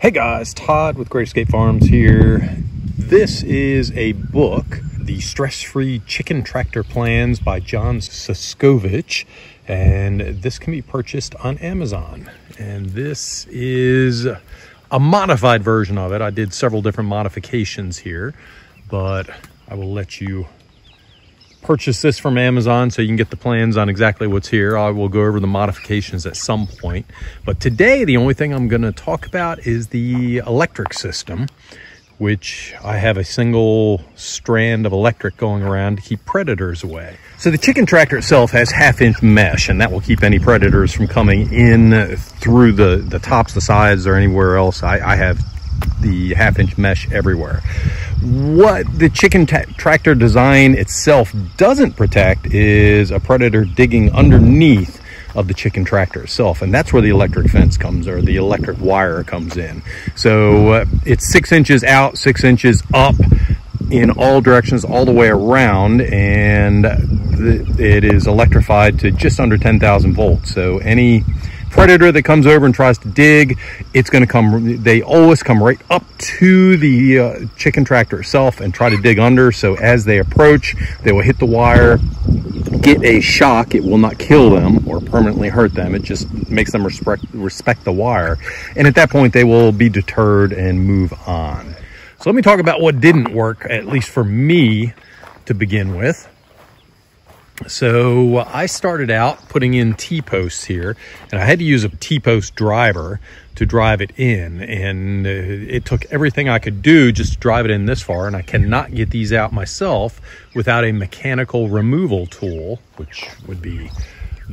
Hey guys, Todd with Great Escape Farms here. This is a book, The Stress-Free Chicken Tractor Plans by John Suscovich, and this can be purchased on Amazon. And this is a modified version of it. I did several different modifications here, but I will let you purchase this from Amazon so you can get the plans on exactly what's here. I will go over the modifications at some point. But today, the only thing I'm going to talk about is the electric system, which I have a single strand of electric going around to keep predators away. So the chicken tractor itself has half inch mesh and that will keep any predators from coming in through the, the tops, the sides, or anywhere else. I, I have the half inch mesh everywhere. What the chicken tractor design itself doesn't protect is a predator digging underneath of the chicken tractor itself and that's where the electric fence comes or the electric wire comes in so uh, it's six inches out six inches up in all directions all the way around and it is electrified to just under 10,000 volts so any predator that comes over and tries to dig, it's going to come, they always come right up to the uh, chicken tractor itself and try to dig under. So as they approach, they will hit the wire, get a shock. It will not kill them or permanently hurt them. It just makes them respect, respect the wire. And at that point, they will be deterred and move on. So let me talk about what didn't work, at least for me to begin with. So I started out putting in T-posts here and I had to use a T-post driver to drive it in and uh, it took everything I could do just to drive it in this far and I cannot get these out myself without a mechanical removal tool which would be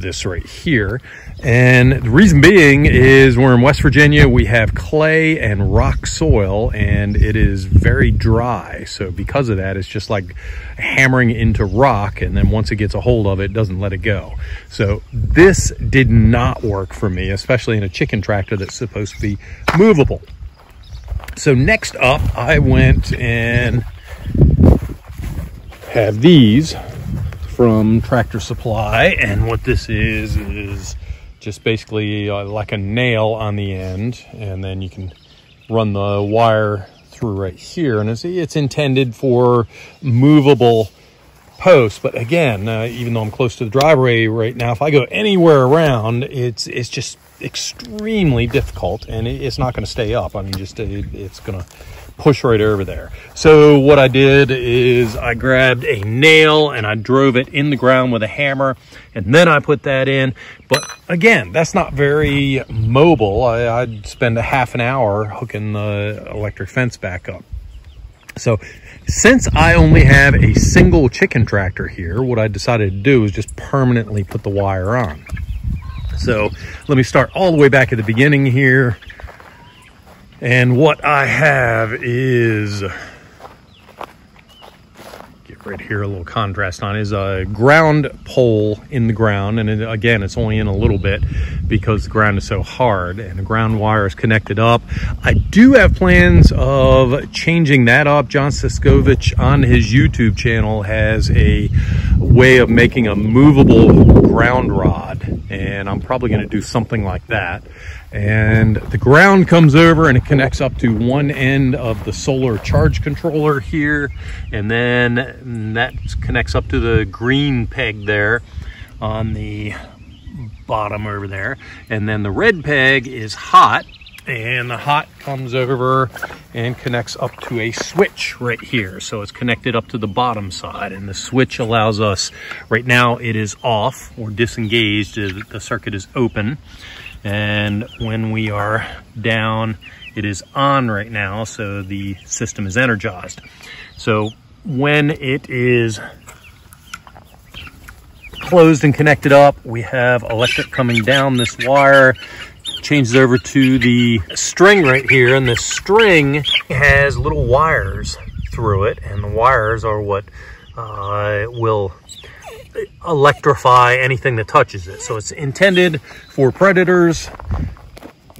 this right here. And the reason being is we're in West Virginia, we have clay and rock soil and it is very dry. So because of that, it's just like hammering into rock. And then once it gets a hold of it, it doesn't let it go. So this did not work for me, especially in a chicken tractor that's supposed to be movable. So next up, I went and have these from Tractor Supply. And what this is, is just basically uh, like a nail on the end. And then you can run the wire through right here. And it's, it's intended for movable posts. But again, uh, even though I'm close to the driveway right now, if I go anywhere around, it's, it's just extremely difficult and it's not going to stay up. I mean, just it, it's going to push right over there. So what I did is I grabbed a nail and I drove it in the ground with a hammer and then I put that in. But again, that's not very mobile. I, would spend a half an hour hooking the electric fence back up. So since I only have a single chicken tractor here, what I decided to do is just permanently put the wire on. So let me start all the way back at the beginning here. And what I have is, get right here, a little contrast on, is a ground pole in the ground. And it, again, it's only in a little bit because the ground is so hard and the ground wire is connected up. I do have plans of changing that up. John Suscovich on his YouTube channel has a way of making a movable ground rod. And I'm probably going to do something like that and the ground comes over and it connects up to one end of the solar charge controller here. And then that connects up to the green peg there on the bottom over there. And then the red peg is hot. And the hot comes over and connects up to a switch right here. So it's connected up to the bottom side. And the switch allows us right now it is off or disengaged. The circuit is open and when we are down it is on right now so the system is energized. So when it is closed and connected up we have electric coming down this wire. Changes over to the string right here and the string has little wires through it and the wires are what uh, will electrify anything that touches it. So it's intended for predators.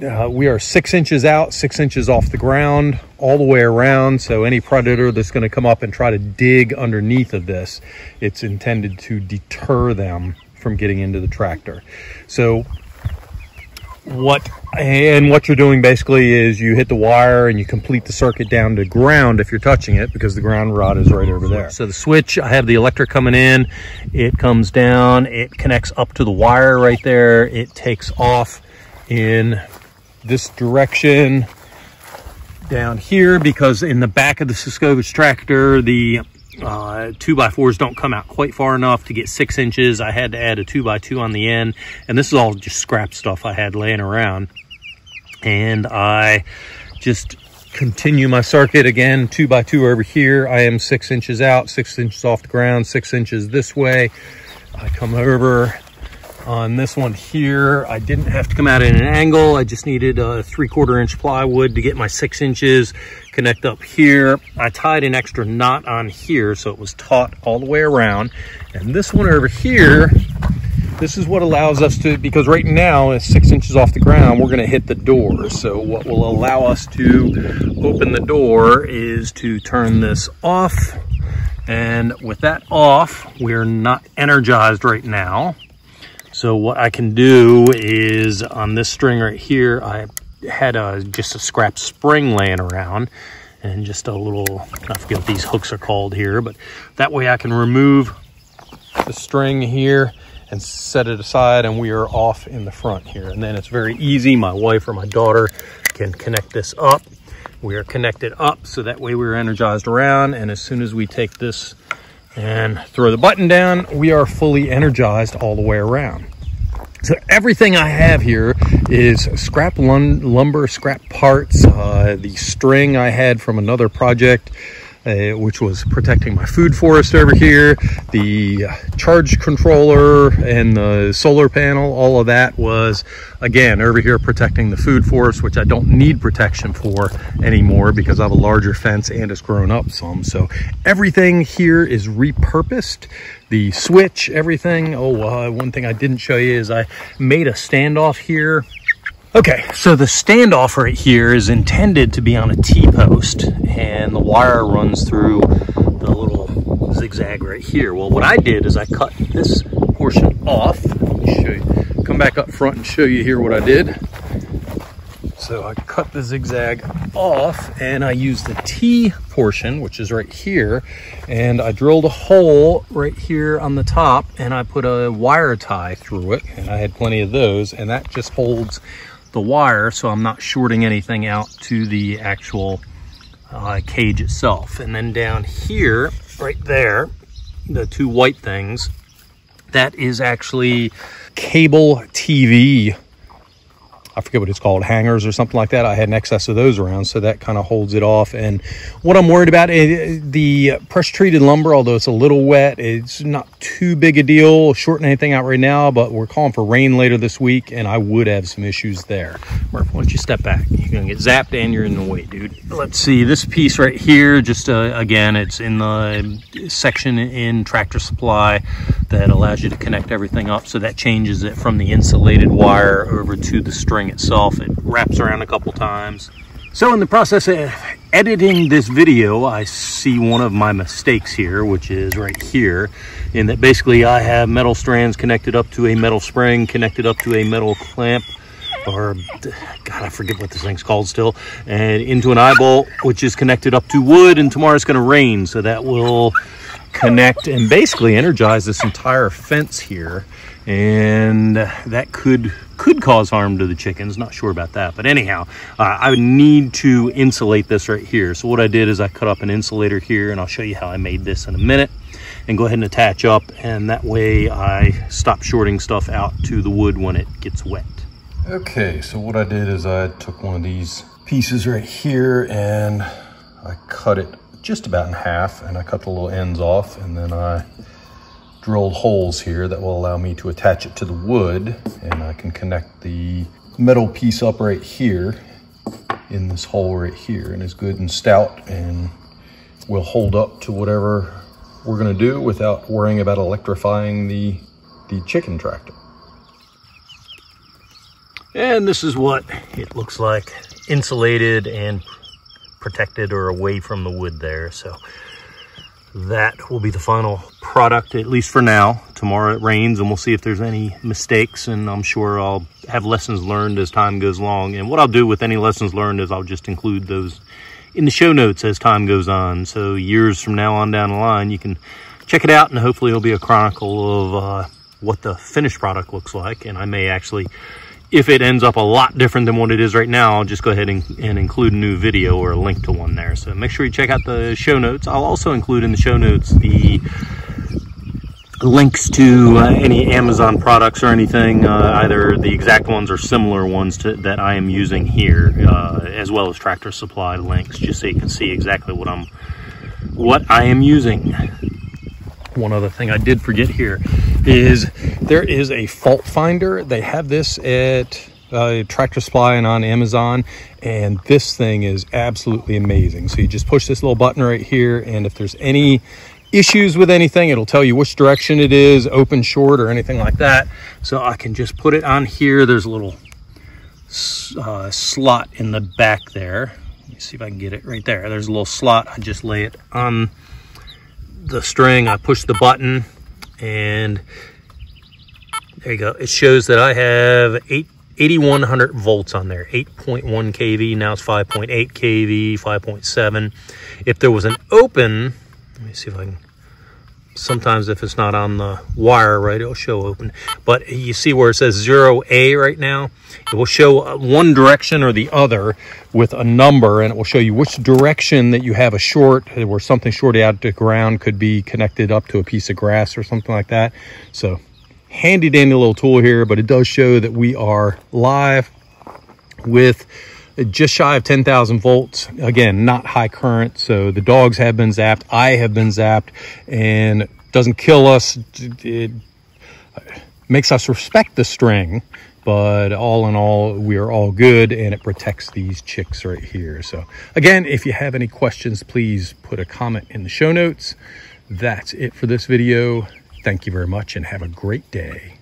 Uh, we are six inches out, six inches off the ground, all the way around. So any predator that's going to come up and try to dig underneath of this, it's intended to deter them from getting into the tractor. So what and what you're doing basically is you hit the wire and you complete the circuit down to ground if you're touching it because the ground rod is right over there. So the switch, I have the electric coming in, it comes down, it connects up to the wire right there, it takes off in this direction down here because in the back of the Suscovich tractor, the uh, two by fours don't come out quite far enough to get six inches. I had to add a two by two on the end. And this is all just scrap stuff I had laying around. And I just continue my circuit again, two by two over here. I am six inches out, six inches off the ground, six inches this way. I come over on this one here. I didn't have to come out at an angle. I just needed a three quarter inch plywood to get my six inches, connect up here. I tied an extra knot on here so it was taut all the way around. And this one over here, this is what allows us to, because right now it's six inches off the ground, we're gonna hit the door. So what will allow us to open the door is to turn this off. And with that off, we're not energized right now. So what I can do is on this string right here, I had a, just a scrap spring laying around and just a little, I forget what these hooks are called here, but that way I can remove the string here and set it aside and we are off in the front here. And then it's very easy. My wife or my daughter can connect this up. We are connected up so that way we're energized around. And as soon as we take this and throw the button down, we are fully energized all the way around. So everything I have here is scrap lumber, scrap parts, uh, the string I had from another project, uh, which was protecting my food forest over here, the charge controller and the solar panel, all of that was, again, over here protecting the food forest, which I don't need protection for anymore because I have a larger fence and it's grown up some. So everything here is repurposed the switch, everything. Oh, uh, one thing I didn't show you is I made a standoff here. Okay, so the standoff right here is intended to be on a T-post and the wire runs through the little zigzag right here. Well, what I did is I cut this portion off. Let me show you. Come back up front and show you here what I did. So I cut the zigzag off and I used the T portion, which is right here, and I drilled a hole right here on the top and I put a wire tie through it and I had plenty of those and that just holds the wire so I'm not shorting anything out to the actual uh, cage itself. And then down here, right there, the two white things, that is actually cable TV I forget what it's called, hangers or something like that. I had an excess of those around, so that kind of holds it off. And what I'm worried about, is eh, the pressure treated lumber, although it's a little wet, it's not too big a deal, shorting anything out right now, but we're calling for rain later this week, and I would have some issues there. Murph, why don't you step back? You're gonna get zapped and you're in the way, dude. Let's see, this piece right here, just uh, again, it's in the section in Tractor Supply that allows you to connect everything up. So that changes it from the insulated wire over to the string itself. It wraps around a couple times. So in the process of editing this video, I see one of my mistakes here, which is right here, in that basically I have metal strands connected up to a metal spring, connected up to a metal clamp, or God, I forget what this thing's called still, and into an eye bolt, which is connected up to wood, and tomorrow it's gonna rain, so that will connect and basically energize this entire fence here and that could could cause harm to the chickens. Not sure about that. But anyhow uh, i would need to insulate this right here. So what i did is i cut up an insulator here and i'll show you how i made this in a minute and go ahead and attach up and that way i stop shorting stuff out to the wood when it gets wet. Okay so what i did is i took one of these pieces right here and i cut it just about in half and I cut the little ends off and then I drilled holes here that will allow me to attach it to the wood and I can connect the metal piece up right here in this hole right here and it's good and stout and will hold up to whatever we're gonna do without worrying about electrifying the, the chicken tractor. And this is what it looks like insulated and protected or away from the wood there. So that will be the final product at least for now. Tomorrow it rains and we'll see if there's any mistakes and I'm sure I'll have lessons learned as time goes along. And what I'll do with any lessons learned is I'll just include those in the show notes as time goes on. So years from now on down the line, you can check it out and hopefully it'll be a chronicle of uh, what the finished product looks like. And I may actually if it ends up a lot different than what it is right now, I'll just go ahead and, and, include a new video or a link to one there. So make sure you check out the show notes. I'll also include in the show notes the links to uh, any Amazon products or anything, uh, either the exact ones or similar ones to, that I am using here, uh, as well as Tractor Supply links, just so you can see exactly what I'm, what I am using one other thing I did forget here is there is a fault finder. They have this at uh, Tractor Supply and on Amazon, and this thing is absolutely amazing. So you just push this little button right here, and if there's any issues with anything, it'll tell you which direction it is, open, short, or anything like that. So I can just put it on here. There's a little uh, slot in the back there. Let me see if I can get it right there. There's a little slot. I just lay it on the string, I push the button and there you go. It shows that I have 8, 8100 volts on there, 8.1 kV. Now it's 5.8 kV, 5.7. If there was an open, let me see if I can sometimes if it's not on the wire right it'll show open. But you see where it says 0a right now? It will show uh, one direction or the other with a number and it will show you which direction that you have a short where something shorted out to ground could be connected up to a piece of grass or something like that. So handy dandy little tool here but it does show that we are live with just shy of 10,000 volts. Again, not high current. So the dogs have been zapped. I have been zapped and doesn't kill us. It makes us respect the string, but all in all, we are all good and it protects these chicks right here. So again, if you have any questions, please put a comment in the show notes. That's it for this video. Thank you very much and have a great day.